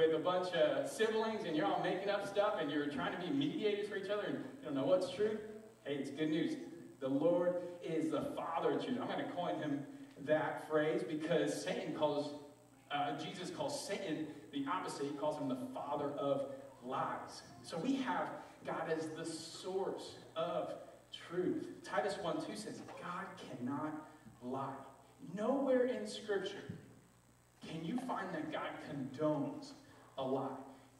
with a bunch of siblings and you're all making up stuff and you're trying to be mediators for each other and you don't know what's true, hey, it's good news. The Lord is the Father of truth. I'm going to coin him that phrase because Satan calls, uh, Jesus calls Satan the opposite. He calls him the father of lies. So we have God as the source of truth. Titus 1 2 says, God cannot lie. Nowhere in Scripture can you find that God condones a lie.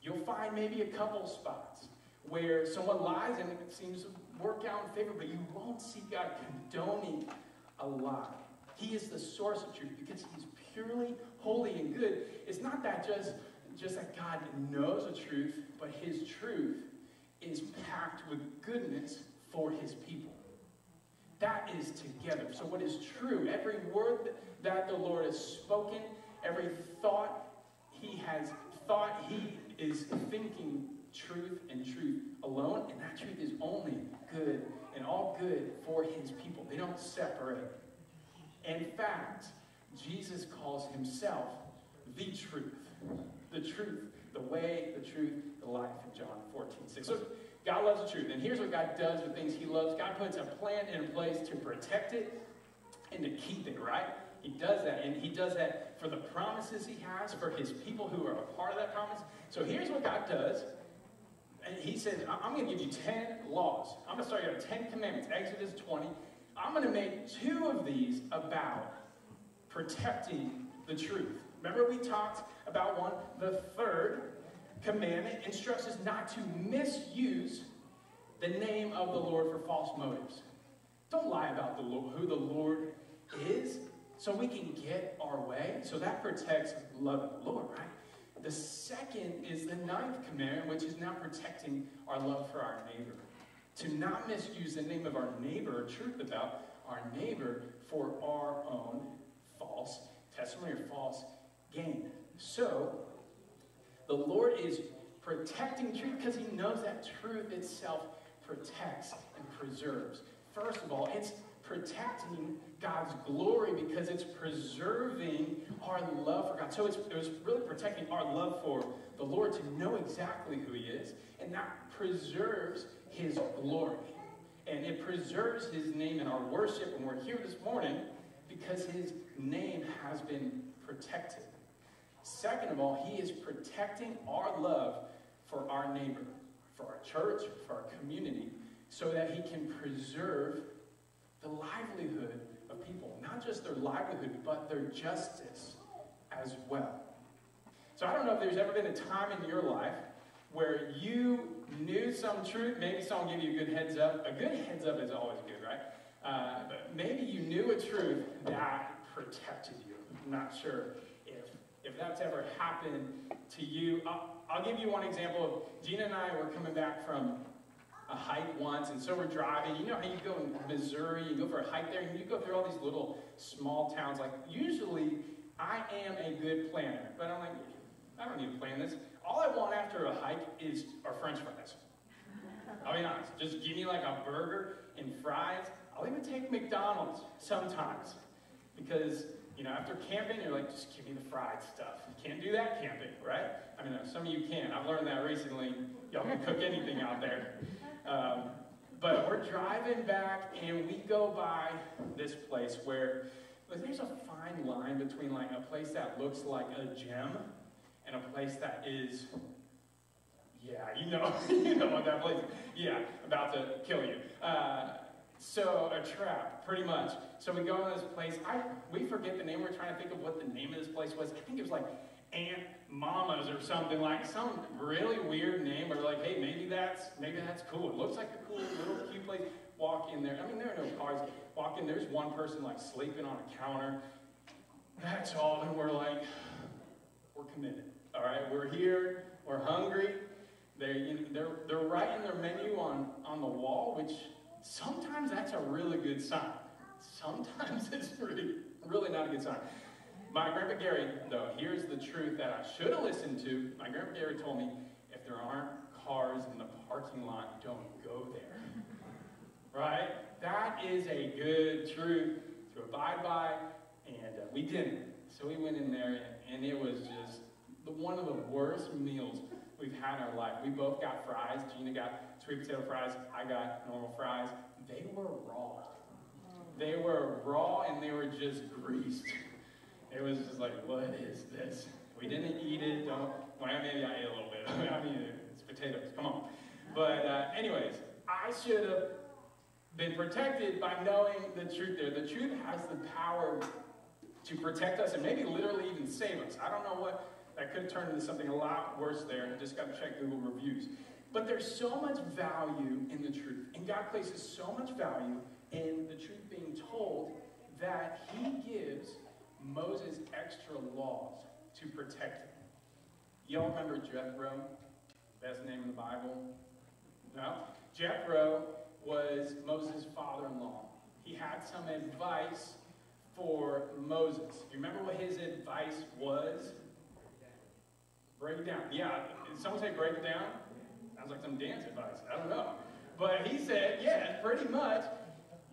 You'll find maybe a couple spots where someone lies and it seems to work out in favor, but you won't see God condoning a lie. He is the source of truth because he's purely holy and good. It's not that just, just that God knows the truth, but his truth is packed with goodness for his people. That is together. So, what is true, every word that the Lord has spoken, every thought he has thought, he is thinking truth and truth alone, and that truth is only good and all good for his people. They don't separate. In fact, Jesus calls himself the truth. The truth, the way, the truth, the life in John 14, 6. So God loves the truth. And here's what God does with things he loves. God puts a plan in place to protect it and to keep it, right? He does that. And he does that for the promises he has for his people who are a part of that promise. So here's what God does. And he says, I'm going to give you 10 laws. I'm going to start you at 10 commandments, Exodus 20. I'm going to make two of these about protecting the truth. Remember, we talked about one. The third commandment instructs us not to misuse the name of the Lord for false motives. Don't lie about the Lord, who the Lord is so we can get our way. So that protects love of the Lord, right? The second is the ninth commandment, which is now protecting our love for our neighbor. To not misuse the name of our neighbor or truth about our neighbor for our own false testimony or false gain. So, the Lord is protecting truth because he knows that truth itself protects and preserves. First of all, it's protecting God's glory because it's preserving our love for God. So it's, it was really protecting our love for the Lord to know exactly who He is, and that preserves His glory. And it preserves His name in our worship. And we're here this morning because His name has been protected. Second of all, He is protecting our love for our neighbor, for our church, for our community, so that He can preserve the livelihood of people. Not just their livelihood, but their justice as well. So I don't know if there's ever been a time in your life where you knew some truth. Maybe someone gave you a good heads up. A good heads up is always good, right? Uh, but maybe you knew a truth that protected you. I'm not sure if, if that's ever happened to you. I'll, I'll give you one example. Gina and I were coming back from a hike once, and so we're driving. You know how you go in Missouri, you go for a hike there, and you go through all these little small towns. Like, usually, I am a good planner, but I'm like, I don't need to plan this. All I want after a hike is our french fries. I'll be honest. Just give me like a burger and fries. I'll even take McDonald's sometimes. Because, you know, after camping, you're like, just give me the fried stuff. You can't do that camping, right? I mean, some of you can. I've learned that recently. Y'all can cook anything out there. Um, but we're driving back and we go by this place where there's a fine line between like a place that looks like a gem and a place that is, yeah, you know, you know what that place. Yeah, about to kill you. Uh, so a trap, pretty much. So we go in this place. I we forget the name. We're trying to think of what the name of this place was. I think it was like Aunt Mama's or something like some really weird name. We're like, hey, maybe that's maybe that's cool. It looks like a cool little cute place. Walk in there. I mean, there are no cars. Walk in. There's one person like sleeping on a counter. That's all. And we're like, we're committed. All right, we're here. We're hungry. They, you know, they're, they're writing their menu on, on the wall, which sometimes that's a really good sign. Sometimes it's really, really not a good sign. My Grandpa Gary, though, here's the truth that I should have listened to. My Grandpa Gary told me if there aren't cars in the parking lot, don't go there. Right? That is a good truth to abide by, and uh, we didn't. So we went in there, and, and it was just the, one of the worst meals we've had in our life. We both got fries. Gina got sweet potato fries. I got normal fries. They were raw. They were raw and they were just greased. It was just like, what is this? We didn't eat it. Don't. Well, maybe I ate a little bit. I mean, it's potatoes. Come on. But uh, anyways, I should have been protected by knowing the truth there. The truth has the power to protect us and maybe literally even save us. I don't know what that could turn into something a lot worse there. I just got to check Google reviews. But there's so much value in the truth. And God places so much value in the truth being told that he gives Moses extra laws to protect him. Y'all remember Jethro? Best name in the Bible? No? Jethro was Moses' father-in-law. He had some advice for Moses. You remember what his advice was? Break it down. Yeah, did someone say break it down? Sounds like some dance advice. I don't know. But he said, yeah, pretty much.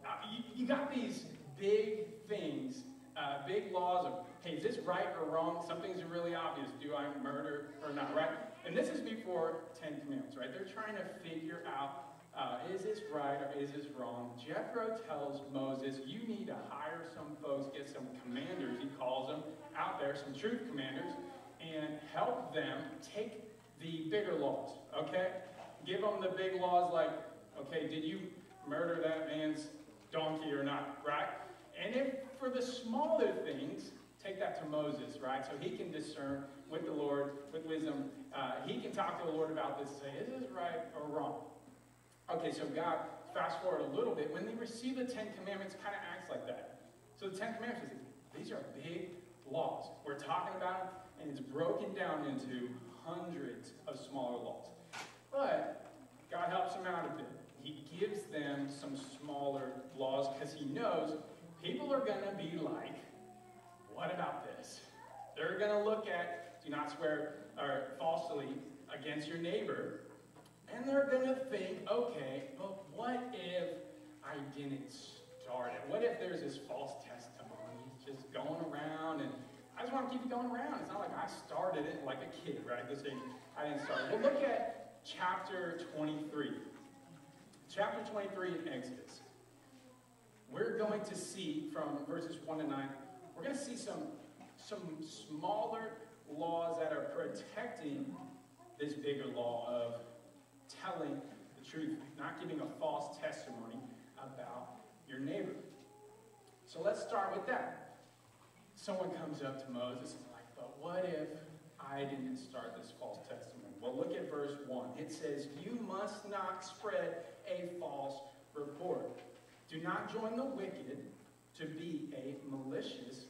Uh, you, you, got these big things, uh, big laws of, hey, is this right or wrong? Something's really obvious. Do I murder or not, right? And this is before Ten Commandments, right? They're trying to figure out uh, is this right or is this wrong? Jethro tells Moses, you need to hire some folks, get some commanders, he calls them, out there, some truth commanders, and help them take the bigger laws, okay? Give them the big laws like, okay, did you murder that man's donkey or not, right? And if for the smaller things, take that to Moses, right? So he can discern with the Lord, with wisdom. Uh, he can talk to the Lord about this and say, is this right or wrong? Okay, so God, fast forward a little bit, when they receive the Ten Commandments, kind of acts like that. So the Ten Commandments, these are big laws. We're talking about them, and it's broken down into hundreds of smaller laws. But God helps them out a bit. He gives them some smaller laws because he knows people are going to be like, what about this? They're going to look at, do not swear or falsely against your neighbor. And they're going to think, okay, but what if I didn't start it? What if there's this false testimony just going around and I just want to keep it going around. It's not like I started it like a kid, right? This thing, I didn't start it. Well, look at chapter 23. Chapter 23 in Exodus. We're going to see from verses 1 to 9, we're going to see some, some smaller laws that are protecting this bigger law of telling the truth, not giving a false testimony about your neighbor. So let's start with that. Someone comes up to Moses and is like, but what if I didn't start this false testimony? Well, look at verse 1. It says, You must not spread a false report. Do not join the wicked to be a malicious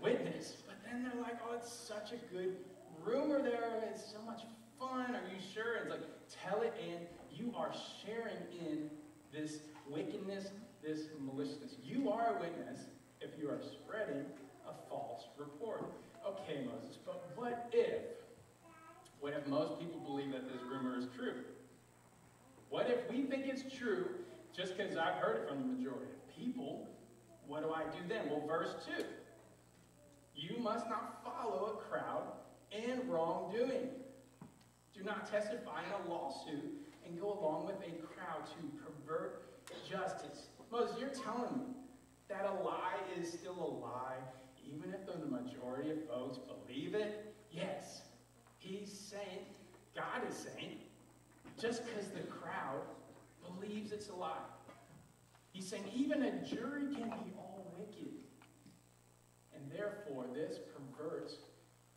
witness. But then they're like, oh, it's such a good rumor there. It's so much fun. Are you sure? It's like, tell it and you are sharing in this wickedness, this maliciousness. You are a witness if you are spreading a false report. Okay, Moses, but what if? What if most people believe that this rumor is true? What if we think it's true just because I've heard it from the majority of people? What do I do then? Well, verse 2. You must not follow a crowd in wrongdoing. Do not testify in a lawsuit and go along with a crowd to pervert justice. Moses, you're telling me that a lie is still a lie, even if the majority of folks believe it? Yes. He's saying, God is saying, just because the crowd believes it's a lie. He's saying even a jury can be all wicked. And therefore, this perverts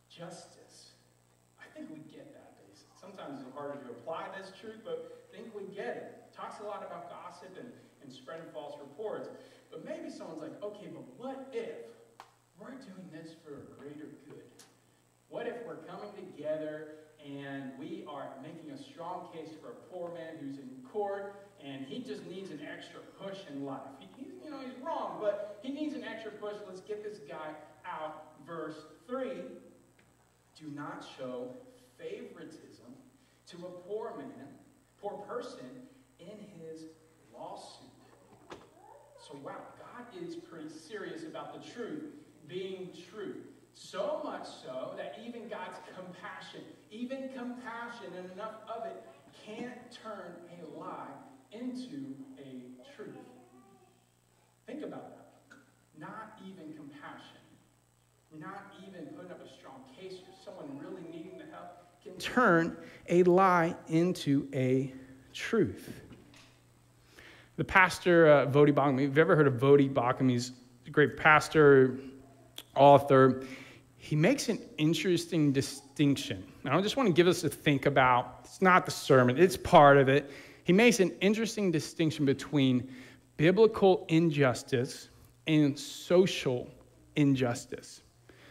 justice. I think we get that, basically. Sometimes it's harder to apply this truth, but I think we get it. Talks a lot about gossip and, and spreading false reports. But maybe someone's like, okay, but what if we're doing this for a greater good? What if we're coming together and we are making a strong case for a poor man who's in court and he just needs an extra push in life? He, he's, you know, he's wrong, but he needs an extra push. Let's get this guy out. Verse 3 Do not show favoritism to a poor man, poor person in his lawsuit. So, wow, God is pretty serious about the truth being true. So much so that even God's compassion, even compassion and enough of it, can't turn a lie into a truth. Think about that. Not even compassion, not even putting up a strong case for someone really needing the help, can turn a lie into a truth. The pastor, uh, Voddie Baucham, you've ever heard of Voddie Baucham? He's a great pastor, author. He makes an interesting distinction. And I just want to give us to think about. It's not the sermon, it's part of it. He makes an interesting distinction between biblical injustice and social injustice.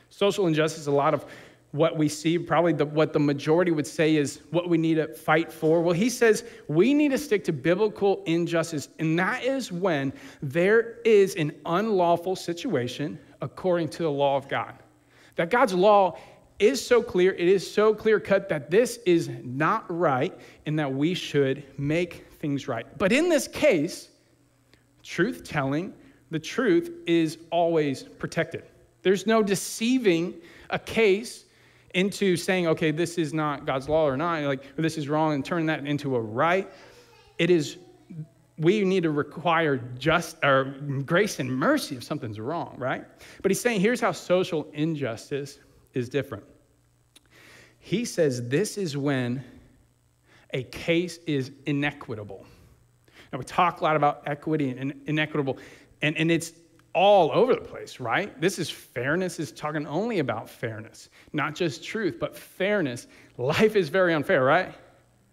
Social injustice, a lot of what we see, probably the, what the majority would say is what we need to fight for. Well, he says we need to stick to biblical injustice, and that is when there is an unlawful situation according to the law of God. That God's law is so clear, it is so clear cut that this is not right and that we should make things right. But in this case, truth telling, the truth is always protected. There's no deceiving a case into saying, okay, this is not God's law or not, like this is wrong, and turn that into a right. It is, we need to require just or grace and mercy if something's wrong, right? But he's saying here's how social injustice is different. He says this is when a case is inequitable. Now, we talk a lot about equity and inequitable, and, and it's all over the place, right? This is fairness, is talking only about fairness, not just truth, but fairness. Life is very unfair, right?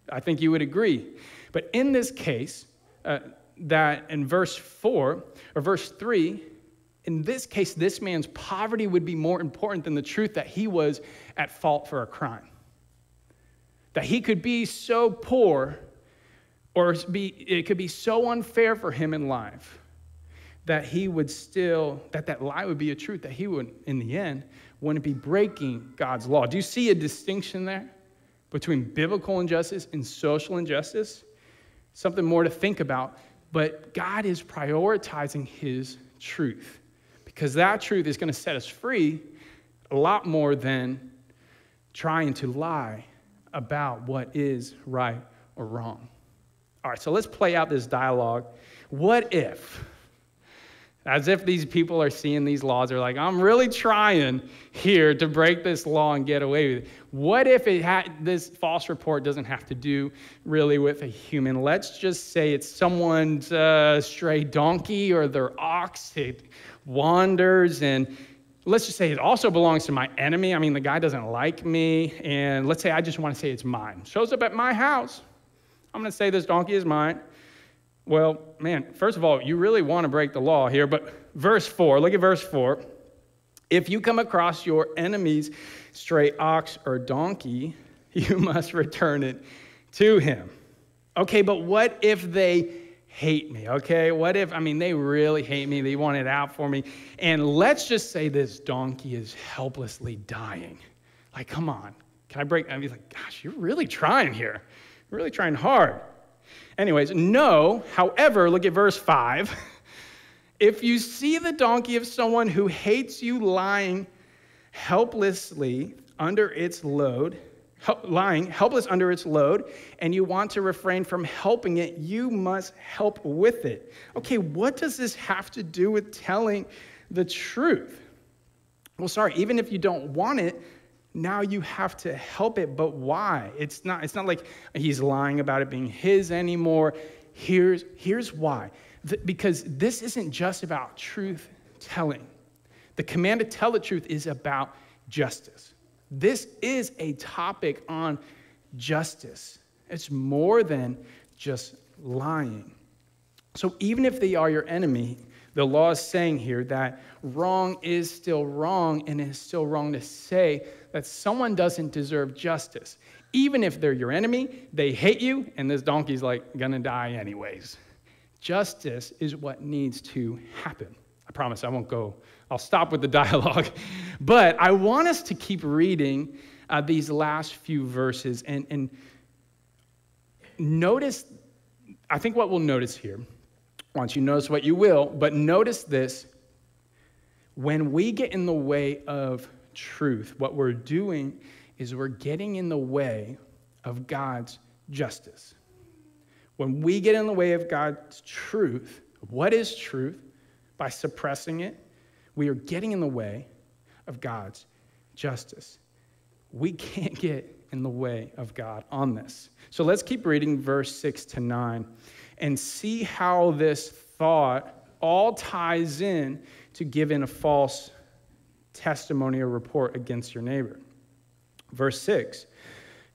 I think you would agree. But in this case, uh, that in verse 4 or verse 3, in this case, this man's poverty would be more important than the truth that he was at fault for a crime. That he could be so poor, or be, it could be so unfair for him in life that he would still, that that lie would be a truth, that he would, in the end, wouldn't be breaking God's law. Do you see a distinction there between biblical injustice and social injustice? Something more to think about. But God is prioritizing his truth because that truth is going to set us free a lot more than trying to lie about what is right or wrong. All right, so let's play out this dialogue. What if? As if these people are seeing these laws, they're like, I'm really trying here to break this law and get away with it. What if it had, this false report doesn't have to do really with a human? Let's just say it's someone's uh, stray donkey or their ox. It wanders and let's just say it also belongs to my enemy. I mean, the guy doesn't like me. And let's say I just want to say it's mine. Shows up at my house. I'm going to say this donkey is mine. Well, man, first of all, you really want to break the law here, but verse 4, look at verse 4. If you come across your enemy's stray ox or donkey, you must return it to him. Okay, but what if they hate me? Okay, what if, I mean, they really hate me, they want it out for me, and let's just say this donkey is helplessly dying. Like, come on, can I break? I'd be like, gosh, you're really trying here. You're really trying hard. Anyways, no, however, look at verse 5. if you see the donkey of someone who hates you lying helplessly under its load, lying helpless under its load, and you want to refrain from helping it, you must help with it. Okay, what does this have to do with telling the truth? Well, sorry, even if you don't want it, now you have to help it but why? It's not it's not like he's lying about it being his anymore. Here's here's why. Because this isn't just about truth telling. The command to tell the truth is about justice. This is a topic on justice. It's more than just lying. So even if they are your enemy the law is saying here that wrong is still wrong and it is still wrong to say that someone doesn't deserve justice. Even if they're your enemy, they hate you, and this donkey's like gonna die anyways. Justice is what needs to happen. I promise I won't go, I'll stop with the dialogue. But I want us to keep reading uh, these last few verses and, and notice, I think what we'll notice here, once you notice what you will, but notice this when we get in the way of truth, what we're doing is we're getting in the way of God's justice. When we get in the way of God's truth, what is truth, by suppressing it, we are getting in the way of God's justice. We can't get in the way of God on this. So let's keep reading verse 6 to 9 and see how this thought all ties in to giving a false testimony or report against your neighbor. Verse 6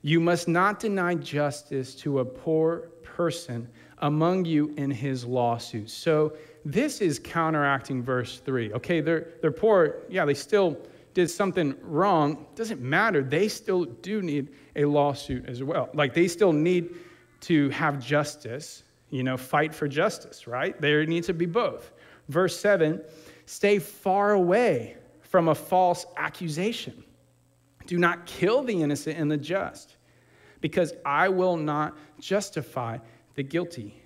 You must not deny justice to a poor person among you in his lawsuit. So this is counteracting verse 3. Okay, they're, they're poor. Yeah, they still did something wrong. Doesn't matter. They still do need a lawsuit as well. Like they still need to have justice, you know, fight for justice, right? There needs to be both. Verse 7 stay far away from a false accusation. Do not kill the innocent and the just, because I will not justify the guilty.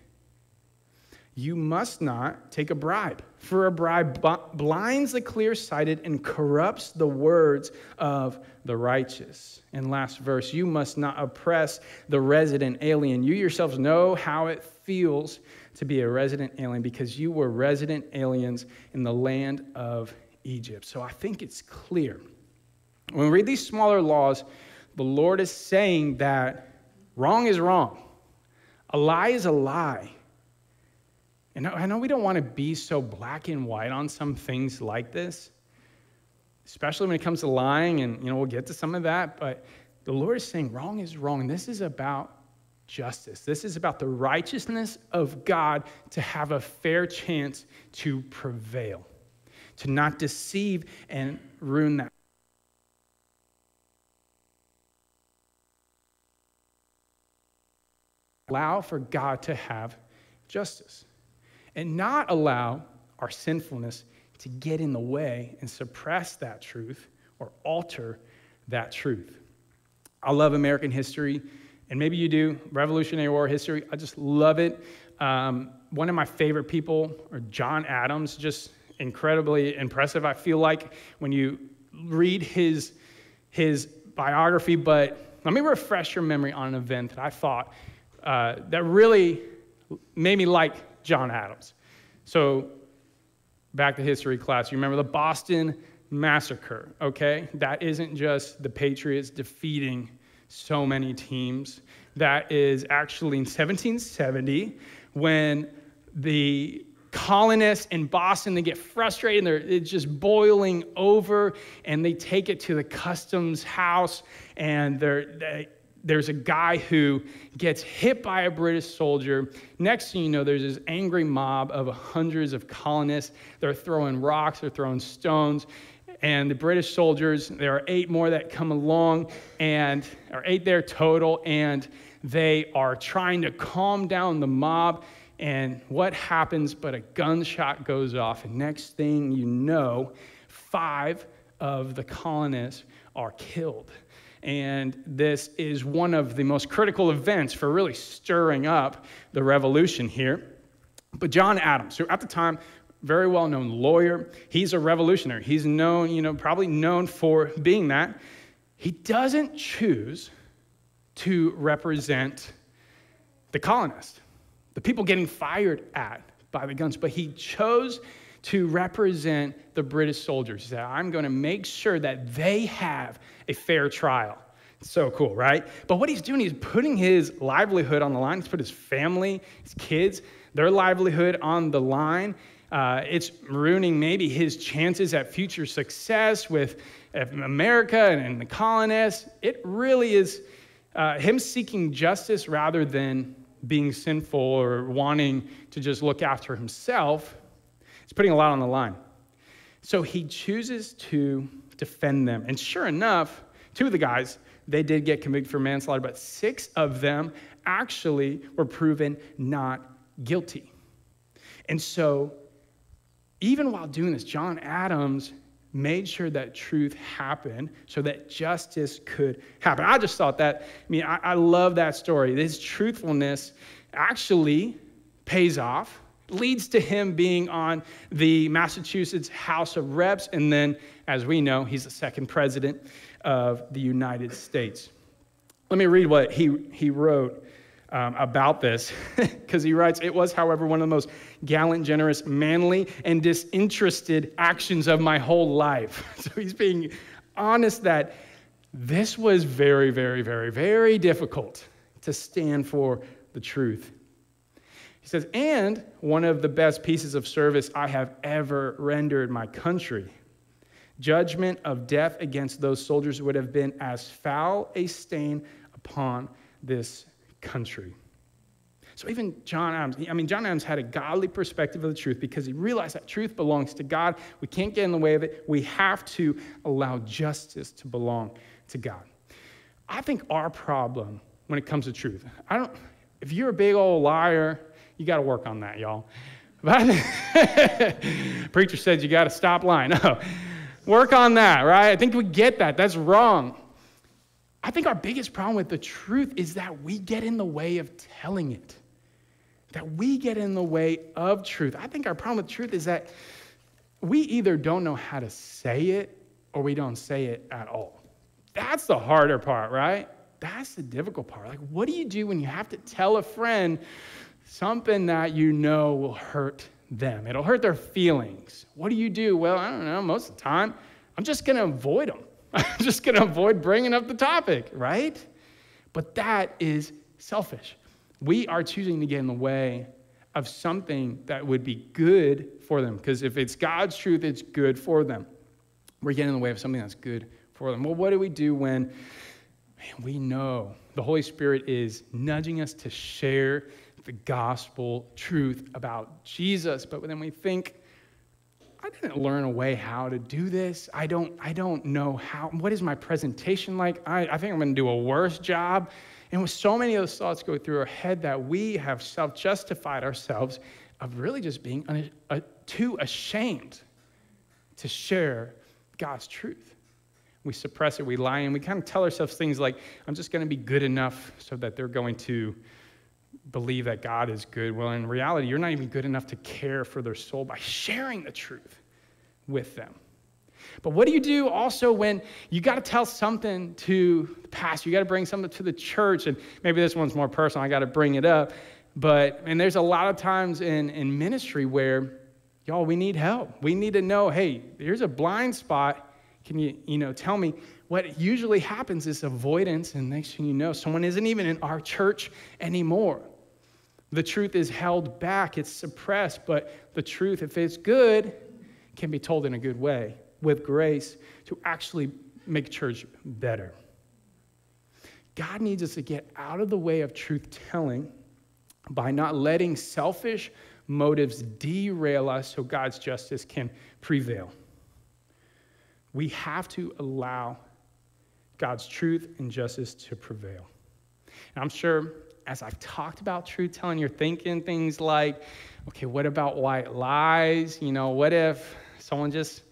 You must not take a bribe, for a bribe blinds the clear sighted and corrupts the words of the righteous. And last verse, you must not oppress the resident alien. You yourselves know how it feels to be a resident alien because you were resident aliens in the land of Egypt. So I think it's clear. When we read these smaller laws, the Lord is saying that wrong is wrong, a lie is a lie. And I know we don't want to be so black and white on some things like this, especially when it comes to lying, and you know, we'll get to some of that, but the Lord is saying wrong is wrong. This is about justice. This is about the righteousness of God to have a fair chance to prevail to not deceive and ruin that. Allow for God to have justice and not allow our sinfulness to get in the way and suppress that truth or alter that truth. I love American history, and maybe you do, Revolutionary War history. I just love it. Um, one of my favorite people, or John Adams, just incredibly impressive. I feel like when you read his, his biography, but let me refresh your memory on an event that I thought uh, that really made me like John Adams. So, back to history class, you remember the Boston Massacre, okay? That isn't just the Patriots defeating so many teams. That is actually in 1770 when the colonists in Boston, they get frustrated and they're, it's just boiling over and they take it to the customs house and they, there's a guy who gets hit by a British soldier. Next thing you know, there's this angry mob of hundreds of colonists. They're throwing rocks, they're throwing stones. And the British soldiers, there are eight more that come along, and or eight there total, and they are trying to calm down the mob. And what happens but a gunshot goes off, and next thing you know, five of the colonists are killed. And this is one of the most critical events for really stirring up the revolution here. But John Adams, who at the time, very well known lawyer, he's a revolutionary. He's known, you know, probably known for being that. He doesn't choose to represent the colonists the people getting fired at by the guns, but he chose to represent the British soldiers. He said, I'm going to make sure that they have a fair trial. so cool, right? But what he's doing, he's putting his livelihood on the line. He's put his family, his kids, their livelihood on the line. Uh, it's ruining maybe his chances at future success with America and the colonists. It really is uh, him seeking justice rather than being sinful or wanting to just look after himself. He's putting a lot on the line. So he chooses to defend them. And sure enough, two of the guys, they did get convicted for manslaughter, but six of them actually were proven not guilty. And so, even while doing this, John Adams made sure that truth happened so that justice could happen. I just thought that, I mean, I, I love that story. This truthfulness actually pays off leads to him being on the Massachusetts House of Reps. And then, as we know, he's the second president of the United States. Let me read what he, he wrote um, about this, because he writes It was, however, one of the most gallant, generous, manly, and disinterested actions of my whole life. So he's being honest that this was very, very, very, very difficult to stand for the truth. He says, and one of the best pieces of service I have ever rendered my country. Judgment of death against those soldiers would have been as foul a stain upon this country. So even John Adams, I mean, John Adams had a godly perspective of the truth because he realized that truth belongs to God. We can't get in the way of it. We have to allow justice to belong to God. I think our problem when it comes to truth, I don't, if you're a big old liar, you got to work on that, y'all. But preacher said you got to stop lying. No, work on that, right? I think we get that. That's wrong. I think our biggest problem with the truth is that we get in the way of telling it. That we get in the way of truth. I think our problem with truth is that we either don't know how to say it or we don't say it at all. That's the harder part, right? That's the difficult part. Like, what do you do when you have to tell a friend something that you know will hurt them? It'll hurt their feelings. What do you do? Well, I don't know. Most of the time, I'm just going to avoid them. I'm just going to avoid bringing up the topic, right? But that is selfish. We are choosing to get in the way of something that would be good for them. Because if it's God's truth, it's good for them. We're getting in the way of something that's good for them. Well, what do we do when man, we know the Holy Spirit is nudging us to share the gospel truth about Jesus, but then we think, I didn't learn a way how to do this. I don't, I don't know how. What is my presentation like? I, I think I'm going to do a worse job. And with so many of those thoughts go through our head that we have self justified ourselves of really just being un, uh, too ashamed to share God's truth. We suppress it, we lie, and we kind of tell ourselves things like, I'm just going to be good enough so that they're going to believe that God is good. Well, in reality, you're not even good enough to care for their soul by sharing the truth with them. But what do you do also when you got to tell something to the pastor? You got to bring something to the church, and maybe this one's more personal. I got to bring it up. But, and there's a lot of times in, in ministry where, y'all, we need help. We need to know, hey, here's a blind spot. Can you, you know, tell me? What usually happens is avoidance, and next thing you know, someone isn't even in our church anymore. The truth is held back, it's suppressed, but the truth, if it's good, can be told in a good way with grace to actually make church better. God needs us to get out of the way of truth telling by not letting selfish motives derail us so God's justice can prevail. We have to allow God's truth and justice to prevail. And I'm sure as I've talked about truth telling, you're thinking things like, okay, what about white lies? You know, what if someone just,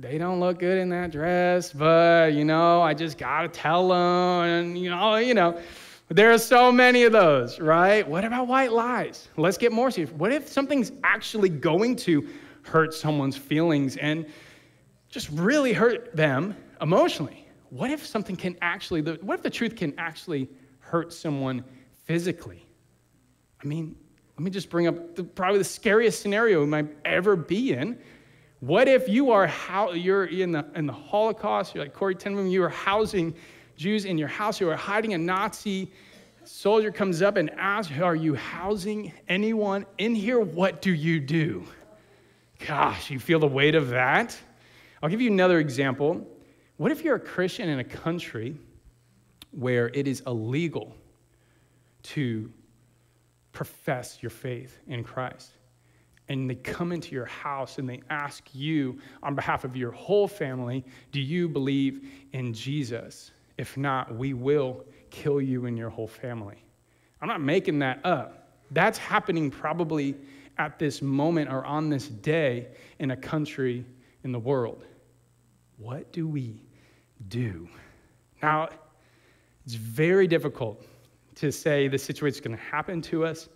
they don't look good in that dress, but, you know, I just got to tell them, and, you know, you know. There are so many of those, right? What about white lies? Let's get more serious. What if something's actually going to hurt someone's feelings and just really hurt them emotionally? What if something can actually, what if the truth can actually hurt someone physically. I mean, let me just bring up the, probably the scariest scenario we might ever be in. What if you are how you're in the in the Holocaust? You're like Corrie ten Boom. You are housing Jews in your house. You are hiding a Nazi soldier comes up and asks, "Are you housing anyone in here? What do you do?" Gosh, you feel the weight of that. I'll give you another example. What if you're a Christian in a country where it is illegal to profess your faith in Christ. And they come into your house and they ask you, on behalf of your whole family, do you believe in Jesus? If not, we will kill you and your whole family. I'm not making that up. That's happening probably at this moment or on this day in a country in the world. What do we do? Now, it's very difficult to say the situation is going to happen to us.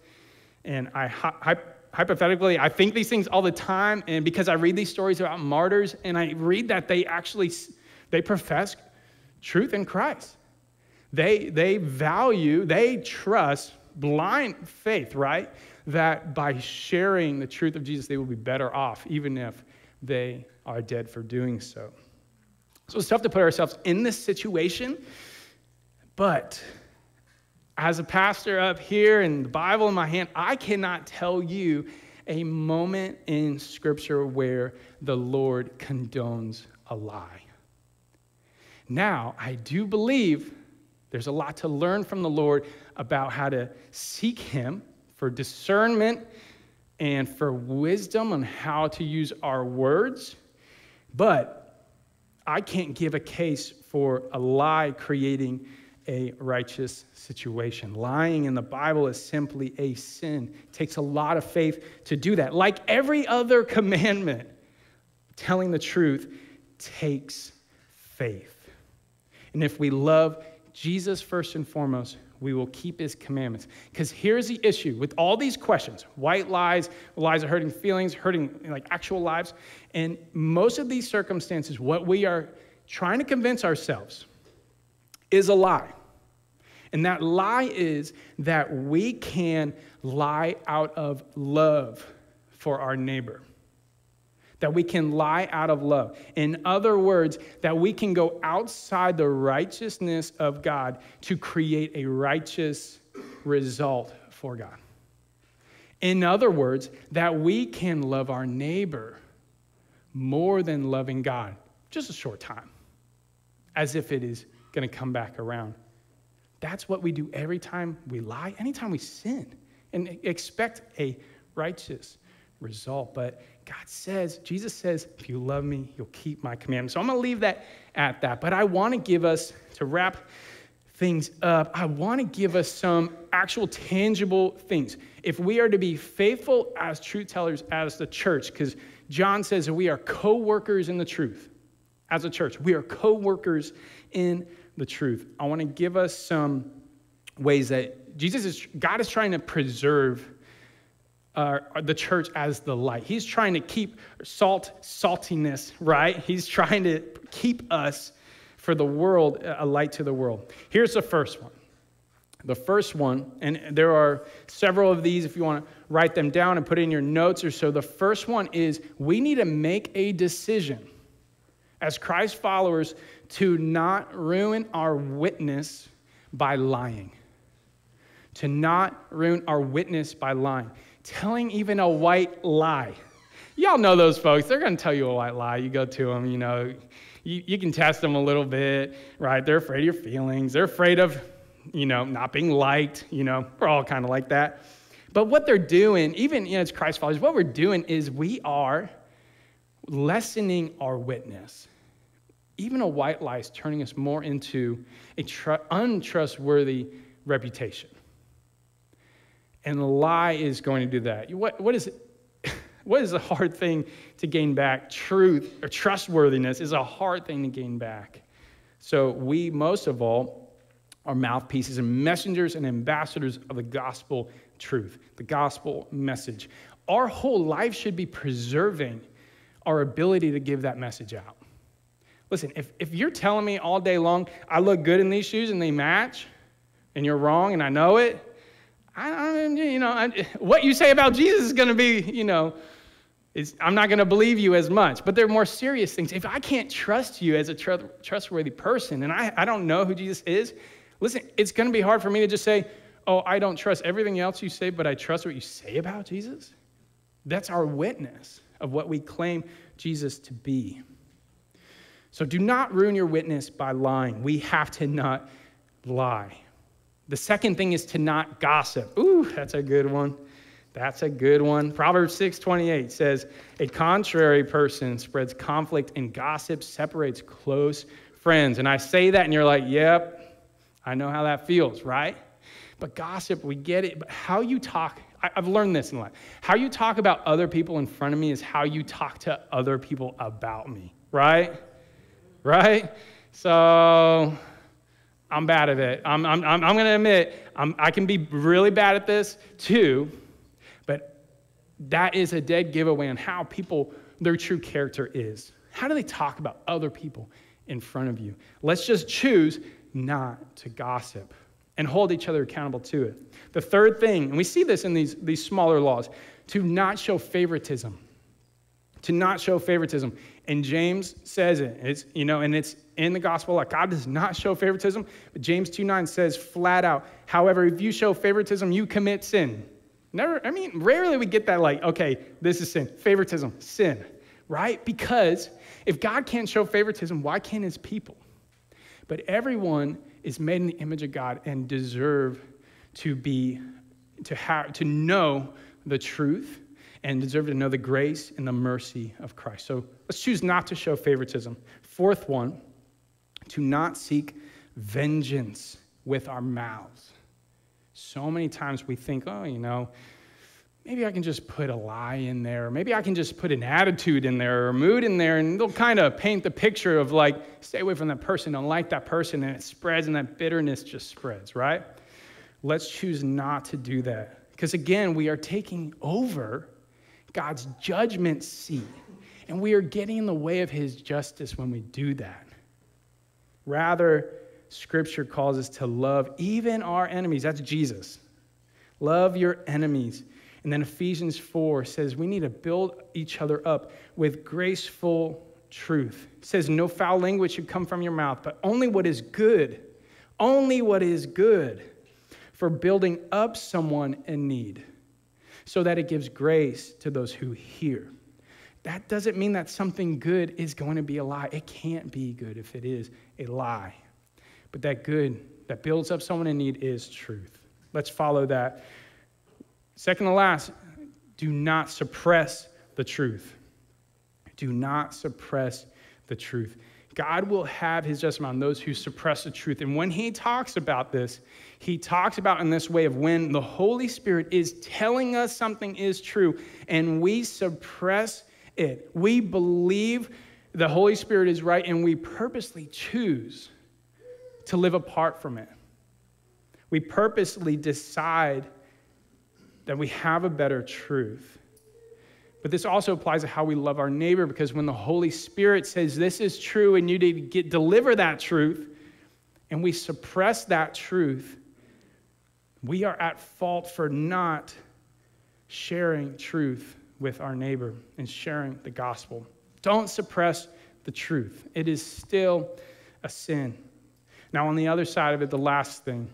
And I, I hypothetically, I think these things all the time, and because I read these stories about martyrs, and I read that they actually they profess truth in Christ. They, they value, they trust blind faith, right? That by sharing the truth of Jesus, they will be better off, even if they are dead for doing so. So it's tough to put ourselves in this situation, but as a pastor up here and the Bible in my hand, I cannot tell you a moment in Scripture where the Lord condones a lie. Now, I do believe there's a lot to learn from the Lord about how to seek Him for discernment and for wisdom on how to use our words. But I can't give a case for a lie creating a righteous situation. Lying in the Bible is simply a sin. It takes a lot of faith to do that. Like every other commandment, telling the truth takes faith. And if we love Jesus first and foremost, we will keep his commandments. Because here's the issue with all these questions white lies, lies are hurting feelings, hurting like actual lives. And most of these circumstances, what we are trying to convince ourselves is a lie. And that lie is that we can lie out of love for our neighbor that we can lie out of love. In other words, that we can go outside the righteousness of God to create a righteous result for God. In other words, that we can love our neighbor more than loving God, just a short time, as if it is going to come back around. That's what we do every time we lie, anytime we sin, and expect a righteous result. But God says, Jesus says, if you love me, you'll keep my commandments. So I'm going to leave that at that. But I want to give us, to wrap things up, I want to give us some actual tangible things. If we are to be faithful as truth tellers as the church, because John says that we are co workers in the truth as a church, we are co workers in the truth. I want to give us some ways that Jesus is, God is trying to preserve uh, the church as the light. He's trying to keep salt, saltiness, right? He's trying to keep us for the world, a light to the world. Here's the first one. The first one, and there are several of these if you want to write them down and put in your notes or so. The first one is we need to make a decision as Christ followers to not ruin our witness by lying. To not ruin our witness by lying telling even a white lie. Y'all know those folks. They're going to tell you a white lie. You go to them, you know, you, you can test them a little bit, right? They're afraid of your feelings. They're afraid of, you know, not being liked. You know, we're all kind of like that. But what they're doing, even you know, as Christ followers, what we're doing is we are lessening our witness. Even a white lie is turning us more into a tr- untrustworthy reputation. And the lie is going to do that. What, what, is, what is a hard thing to gain back? Truth or trustworthiness is a hard thing to gain back. So we, most of all, are mouthpieces and messengers and ambassadors of the gospel truth, the gospel message. Our whole life should be preserving our ability to give that message out. Listen, if, if you're telling me all day long, I look good in these shoes and they match, and you're wrong and I know it, I, you know, I, what you say about Jesus is going to be, you know, I'm not going to believe you as much. But there are more serious things. If I can't trust you as a tr- trustworthy person and I, I don't know who Jesus is, listen, it's going to be hard for me to just say, oh, I don't trust everything else you say, but I trust what you say about Jesus. That's our witness of what we claim Jesus to be. So do not ruin your witness by lying. We have to not lie. The second thing is to not gossip. Ooh, that's a good one. That's a good one. Proverbs 6:28 says, "A contrary person spreads conflict and gossip separates close friends." And I say that and you're like, "Yep, I know how that feels, right?" But gossip, we get it. But how you talk, I've learned this in life. How you talk about other people in front of me is how you talk to other people about me, right? Right? So I'm bad at it. I'm, I'm, I'm going to admit, I'm, I can be really bad at this too. But that is a dead giveaway on how people, their true character is. How do they talk about other people in front of you? Let's just choose not to gossip and hold each other accountable to it. The third thing, and we see this in these, these smaller laws, to not show favoritism. To not show favoritism. And James says it. It's, you know, and it's in the gospel like God does not show favoritism, but James 2 9 says flat out, however, if you show favoritism, you commit sin. Never, I mean, rarely we get that like, okay, this is sin. Favoritism, sin, right? Because if God can't show favoritism, why can't his people? But everyone is made in the image of God and deserve to be, to have, to know the truth and deserve to know the grace and the mercy of Christ. So let's choose not to show favoritism. Fourth one, to not seek vengeance with our mouths. So many times we think, oh, you know, maybe I can just put a lie in there. Maybe I can just put an attitude in there or a mood in there, and they'll kind of paint the picture of like, stay away from that person, don't like that person, and it spreads, and that bitterness just spreads, right? Let's choose not to do that. Because again, we are taking over God's judgment seat, and we are getting in the way of his justice when we do that. Rather, Scripture calls us to love even our enemies. That's Jesus. Love your enemies. And then Ephesians 4 says we need to build each other up with graceful truth. It says, No foul language should come from your mouth, but only what is good. Only what is good for building up someone in need, so that it gives grace to those who hear. That doesn't mean that something good is going to be a lie. It can't be good if it is a lie. But that good that builds up someone in need is truth. Let's follow that. Second to last, do not suppress the truth. Do not suppress the truth. God will have his judgment on those who suppress the truth. And when he talks about this, he talks about in this way of when the Holy Spirit is telling us something is true and we suppress it. We believe the Holy Spirit is right and we purposely choose to live apart from it. We purposely decide that we have a better truth. But this also applies to how we love our neighbor because when the Holy Spirit says this is true and you need to get, deliver that truth, and we suppress that truth, we are at fault for not sharing truth with our neighbor and sharing the gospel. Don't suppress the truth, it is still a sin. Now, on the other side of it, the last thing,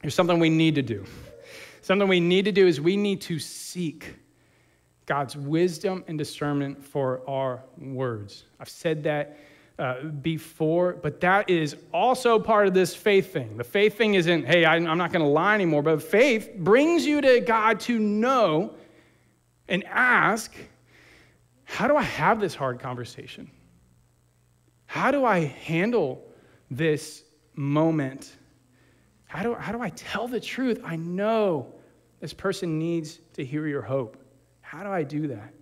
there's something we need to do. Something we need to do is we need to seek God's wisdom and discernment for our words. I've said that uh, before, but that is also part of this faith thing. The faith thing isn't, hey, I'm not going to lie anymore, but faith brings you to God to know and ask, how do I have this hard conversation? How do I handle this moment? How do, how do I tell the truth? I know this person needs to hear your hope. How do I do that?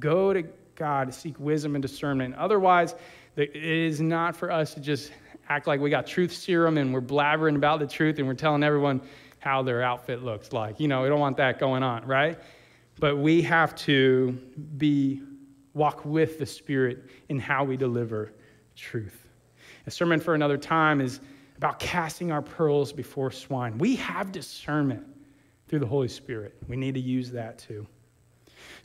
Go to God to seek wisdom and discernment. Otherwise, it is not for us to just act like we got truth serum and we're blabbering about the truth and we're telling everyone how their outfit looks like. You know, we don't want that going on, right? But we have to be walk with the Spirit in how we deliver truth. A sermon for another time is about casting our pearls before swine. We have discernment through the Holy Spirit. We need to use that too.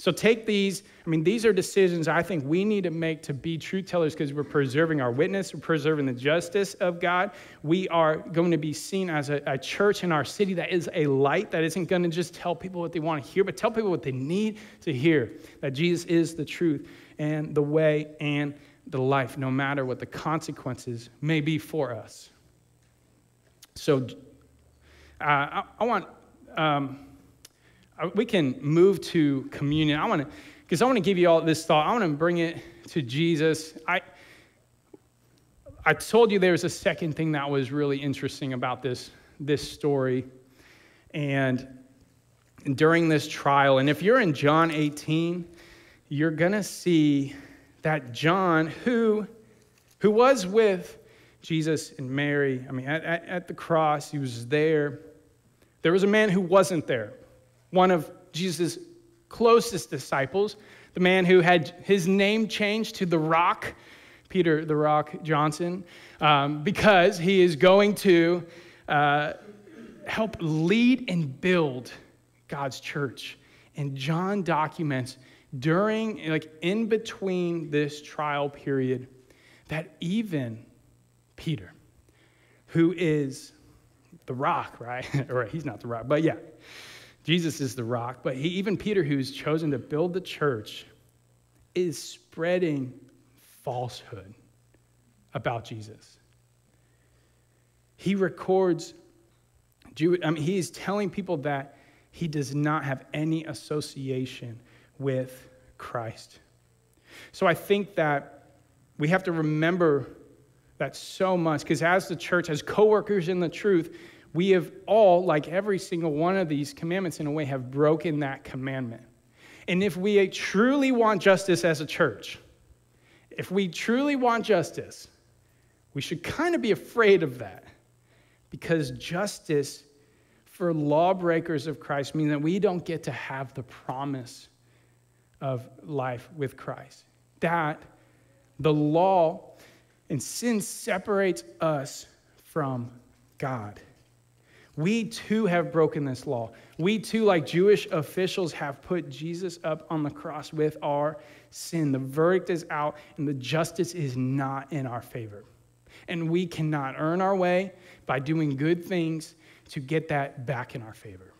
So take these, I mean, these are decisions I think we need to make to be truth tellers because we're preserving our witness, we're preserving the justice of God. We are going to be seen as a, a church in our city that is a light that isn't going to just tell people what they want to hear, but tell people what they need to hear that Jesus is the truth and the way and the life, no matter what the consequences may be for us. So uh, I, I, want, um, we can move to communion. I want to, because I want to give you all this thought. I want to bring it to Jesus. I, I told you there was a second thing that was really interesting about this, this story. And during this trial, and if you're in John 18, you're going to see that John, who, who was with Jesus and Mary, I mean, at, at, at the cross, he was there. There was a man who wasn't there, one of Jesus' closest disciples, the man who had his name changed to the Rock, Peter the Rock Johnson, um, because he is going to uh, help lead and build God's church. And John documents during, like in between this trial period, that even Peter, who is the rock, right? or he's not the rock, but yeah, Jesus is the rock. But he, even Peter, who's chosen to build the church, is spreading falsehood about Jesus. He records, I mean, he's telling people that he does not have any association with Christ. So I think that we have to remember that so much because as the church, as co workers in the truth, we have all, like every single one of these commandments in a way, have broken that commandment. And if we truly want justice as a church, if we truly want justice, we should kind of be afraid of that because justice for lawbreakers of Christ means that we don't get to have the promise of life with Christ. That the law and sin separates us from God. We too have broken this law. We too, like Jewish officials, have put Jesus up on the cross with our sin. The verdict is out, and the justice is not in our favor. And we cannot earn our way by doing good things to get that back in our favor.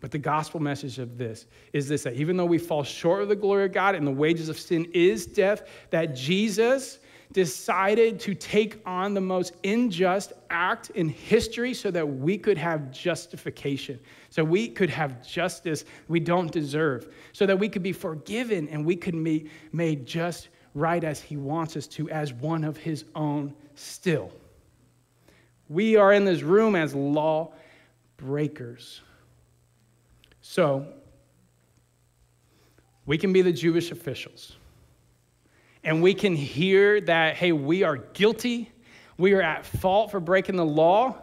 But the gospel message of this is this that even though we fall short of the glory of God and the wages of sin is death, that Jesus decided to take on the most unjust act in history so that we could have justification, so we could have justice we don't deserve, so that we could be forgiven and we could be made just right as He wants us to, as one of His own still. We are in this room as law breakers. So, we can be the Jewish officials and we can hear that, hey, we are guilty, we are at fault for breaking the law,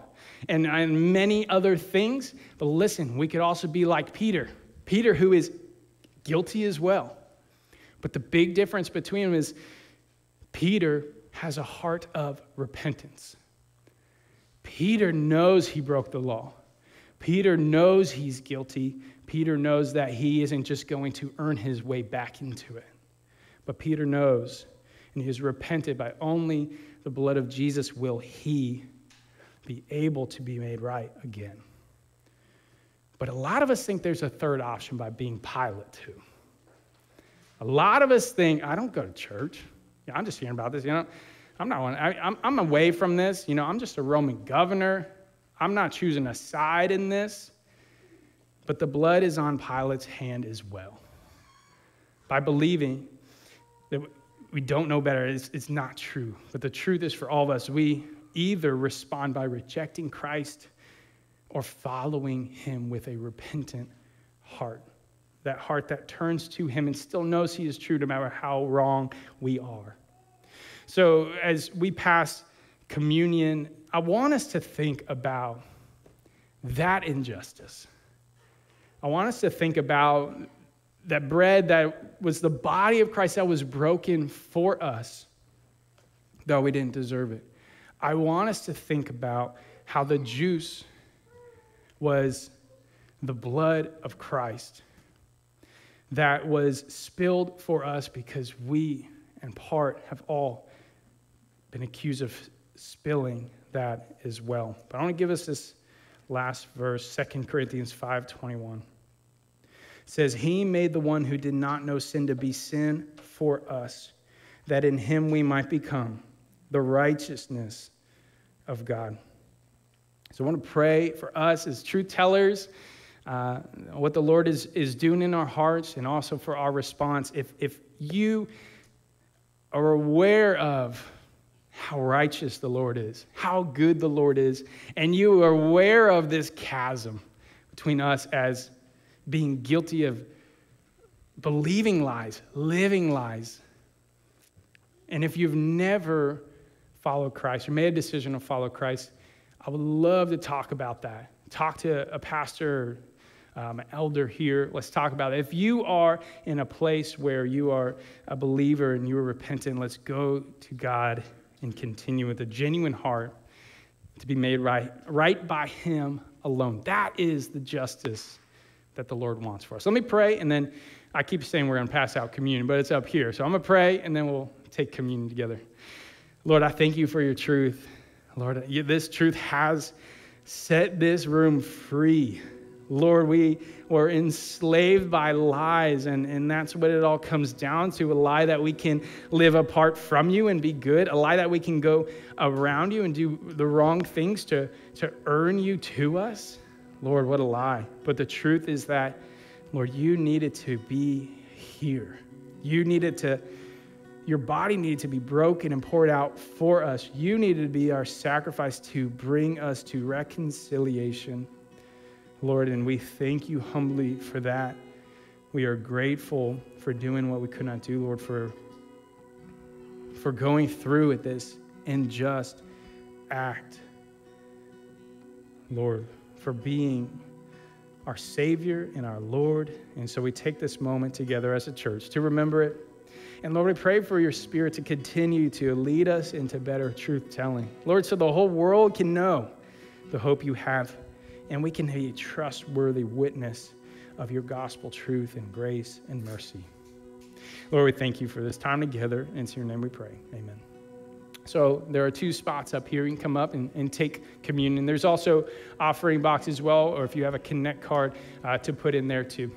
and, and many other things. But listen, we could also be like Peter, Peter, who is guilty as well. But the big difference between them is Peter has a heart of repentance. Peter knows he broke the law. Peter knows he's guilty. Peter knows that he isn't just going to earn his way back into it. But Peter knows, and he has repented by only the blood of Jesus will he be able to be made right again. But a lot of us think there's a third option by being Pilate, too. A lot of us think, I don't go to church. I'm just hearing about this. You know, I'm not. I, I'm, I'm away from this. You know, I'm just a Roman governor. I'm not choosing a side in this. But the blood is on Pilate's hand as well. By believing that we don't know better. It's, it's not true. But the truth is for all of us, we either respond by rejecting Christ or following him with a repentant heart. That heart that turns to him and still knows he is true no matter how wrong we are. So, as we pass communion, I want us to think about that injustice. I want us to think about that bread that was the body of Christ that was broken for us, though we didn't deserve it. I want us to think about how the juice was the blood of Christ that was spilled for us because we, in part, have all been accused of spilling that as well. But I want to give us this last verse, 2 Corinthians 5:21 says, He made the one who did not know sin to be sin for us, that in him we might become the righteousness of God. So I want to pray for us as truth tellers, uh, what the Lord is, is doing in our hearts, and also for our response. If, if you are aware of how righteous the Lord is, how good the Lord is, and you are aware of this chasm between us as being guilty of believing lies, living lies. And if you've never followed Christ or made a decision to follow Christ, I would love to talk about that. Talk to a pastor, um, elder here. Let's talk about it. If you are in a place where you are a believer and you are repentant, let's go to God and continue with a genuine heart to be made right, right by Him alone. That is the justice that the Lord wants for us. Let me pray, and then I keep saying we're going to pass out communion, but it's up here. So I'm going to pray, and then we'll take communion together. Lord, I thank you for your truth. Lord, this truth has set this room free. Lord, we were enslaved by lies, and, and that's what it all comes down to a lie that we can live apart from you and be good, a lie that we can go around you and do the wrong things to, to earn you to us. Lord, what a lie. But the truth is that, Lord, you needed to be here. You needed to, your body needed to be broken and poured out for us. You needed to be our sacrifice to bring us to reconciliation. Lord, and we thank you humbly for that. We are grateful for doing what we could not do, Lord, for, for going through with this unjust act. Lord, for being our Savior and our Lord. And so we take this moment together as a church to remember it. And Lord, we pray for your Spirit to continue to lead us into better truth telling. Lord, so the whole world can know the hope you have and we can be a trustworthy witness of your gospel truth and grace and mercy. Lord, we thank you for this time together. And in your name we pray. Amen. So there are two spots up here. You can come up and, and take communion. There's also offering box as well, or if you have a connect card uh, to put in there too.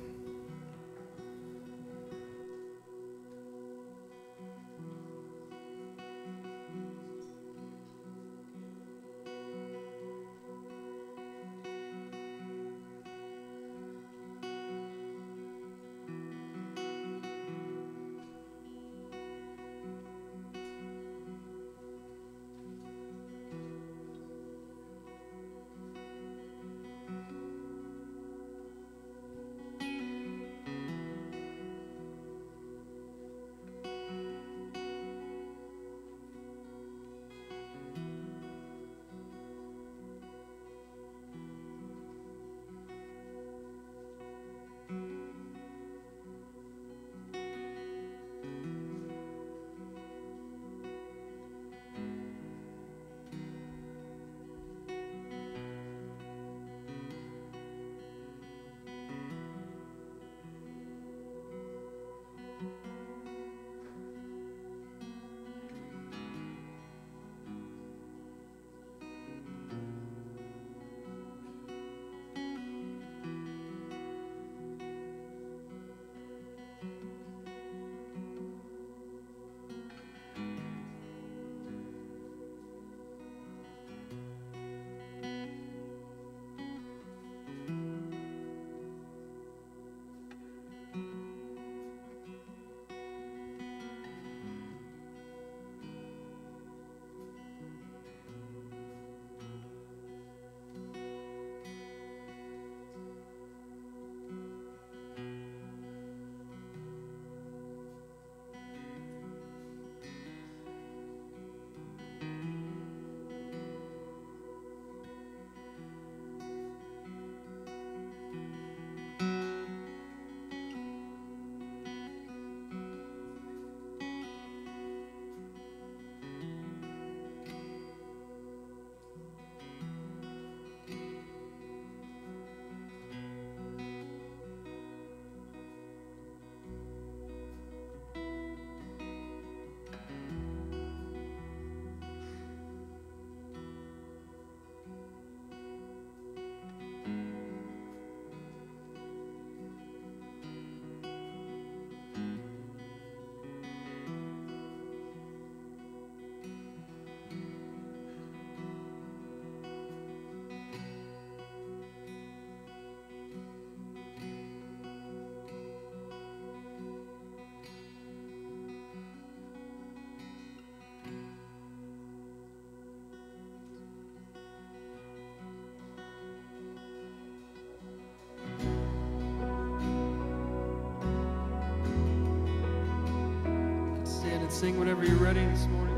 Sing whenever you're ready this morning.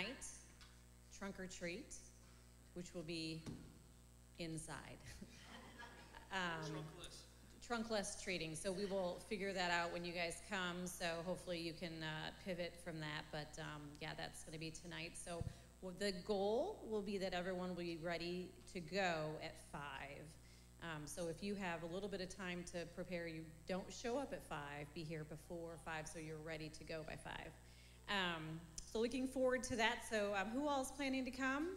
Tonight, trunk or treat, which will be inside. um, trunkless treating. So we will figure that out when you guys come. So hopefully you can uh, pivot from that. But um, yeah, that's going to be tonight. So the goal will be that everyone will be ready to go at five. Um, so if you have a little bit of time to prepare, you don't show up at five. Be here before five, so you're ready to go by five. Um, so looking forward to that. So um, who all is planning to come?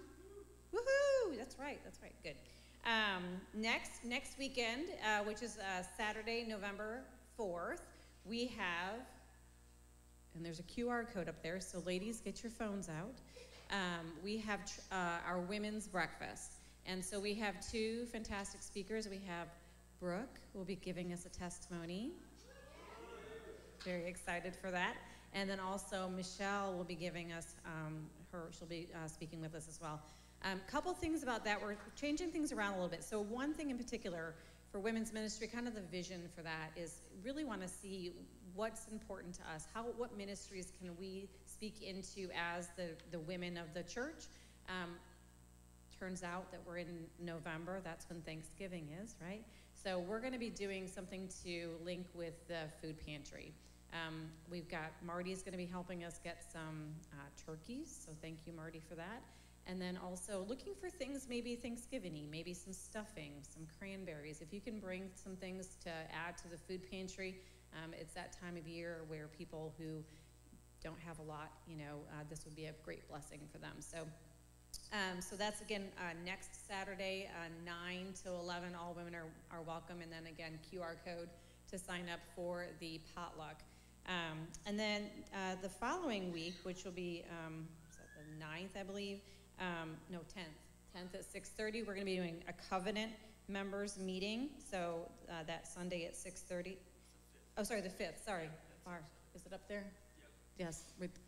Woohoo! That's right. That's right. Good. Um, next next weekend, uh, which is uh, Saturday, November fourth, we have, and there's a QR code up there. So ladies, get your phones out. Um, we have uh, our women's breakfast, and so we have two fantastic speakers. We have Brooke, will be giving us a testimony. Very excited for that. And then also Michelle will be giving us um, her. She'll be uh, speaking with us as well. A um, couple things about that. We're changing things around a little bit. So one thing in particular for women's ministry, kind of the vision for that is really want to see what's important to us. How, what ministries can we speak into as the, the women of the church? Um, turns out that we're in November. That's when Thanksgiving is, right? So we're going to be doing something to link with the food pantry. Um, we've got Marty's going to be helping us get some uh, turkeys. So thank you, Marty, for that. And then also looking for things maybe Thanksgiving maybe some stuffing, some cranberries. If you can bring some things to add to the food pantry, um, it's that time of year where people who don't have a lot, you know, uh, this would be a great blessing for them. So, um, so that's again uh, next Saturday, uh, 9 to 11. All women are, are welcome. And then again, QR code to sign up for the potluck. Um, and then uh, the following week, which will be um, the 9th, I believe, um, no, 10th. 10th at 6.30, we're going to be doing a covenant members meeting. So uh, that Sunday at 6.30. Oh, sorry, the 5th. Sorry. Is it up there? Yes,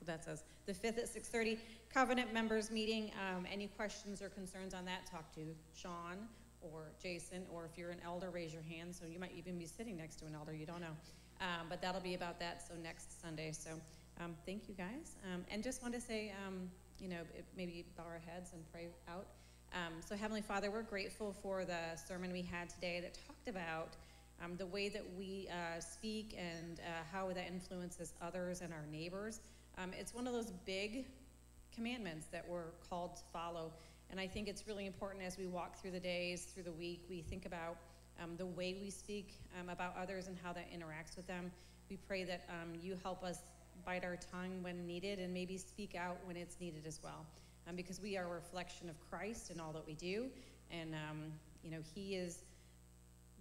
that says. The 5th at 6.30, covenant members meeting. Um, any questions or concerns on that, talk to Sean or Jason, or if you're an elder, raise your hand. So you might even be sitting next to an elder, you don't know. Um, but that'll be about that, so next Sunday. So um, thank you guys. Um, and just want to say, um, you know, maybe bow our heads and pray out. Um, so, Heavenly Father, we're grateful for the sermon we had today that talked about the way that we uh, speak and uh, how that influences others and our neighbors. It's one of those big commandments that we're called to follow. And I think it's really important as we walk through the days, through the week, we think about um, the way we speak um, about others and how that interacts with them. We pray that um, you help us bite our tongue when needed and maybe speak out when it's needed as well. Um, because we are a reflection of Christ in all that we do. And, um, you know, He is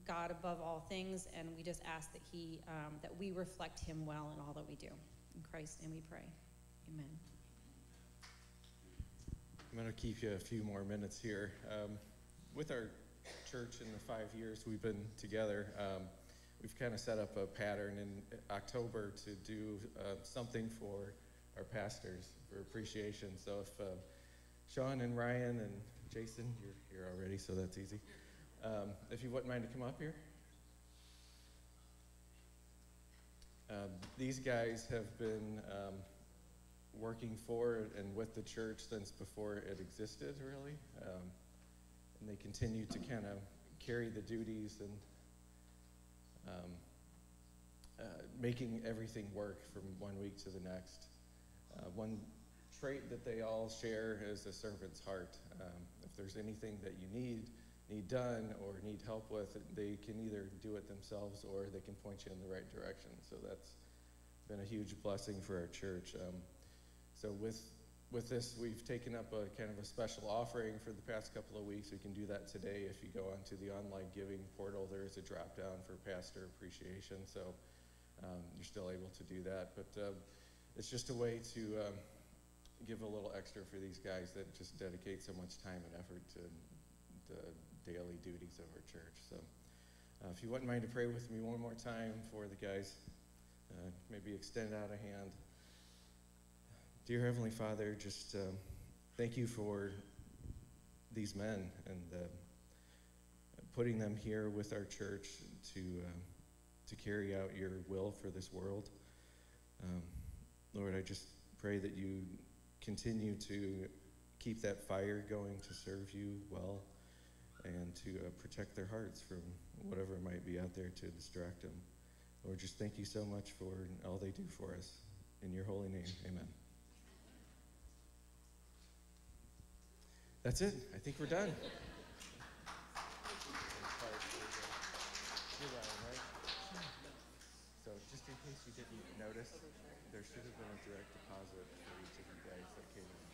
God above all things, and we just ask that He, um, that we reflect Him well in all that we do. In Christ's name we pray. Amen. I'm going to keep you a few more minutes here. Um, with our church in the five years we've been together, um, we've kind of set up a pattern in October to do uh, something for our pastors for appreciation. So if uh, Sean and Ryan and Jason, you're here already, so that's easy. Um, if you wouldn't mind to come up here. Um, these guys have been um, working for and with the church since before it existed, really. Um, and they continue to kind of carry the duties and um, uh, making everything work from one week to the next. Uh, one trait that they all share is a servant's heart. Um, if there's anything that you need, need done or need help with, they can either do it themselves or they can point you in the right direction. So that's been a huge blessing for our church. Um, so with with this, we've taken up a kind of a special offering for the past couple of weeks. We can do that today. If you go onto the online giving portal, there is a drop down for pastor appreciation. So um, you're still able to do that. But uh, it's just a way to um, give a little extra for these guys that just dedicate so much time and effort to the daily duties of our church. So uh, if you wouldn't mind to pray with me one more time for the guys, uh, maybe extend out a hand. Dear Heavenly Father, just um, thank you for these men and uh, putting them here with our church to, um, to carry out your will for this world. Um, Lord, I just pray that you continue to keep that fire going to serve you well and to uh, protect their hearts from whatever might be out there to distract them. Lord, just thank you so much for all they do for us. In your holy name, amen. That's it. I think we're done. So, just in case you didn't notice, there should have been a direct deposit for each of you guys that came in.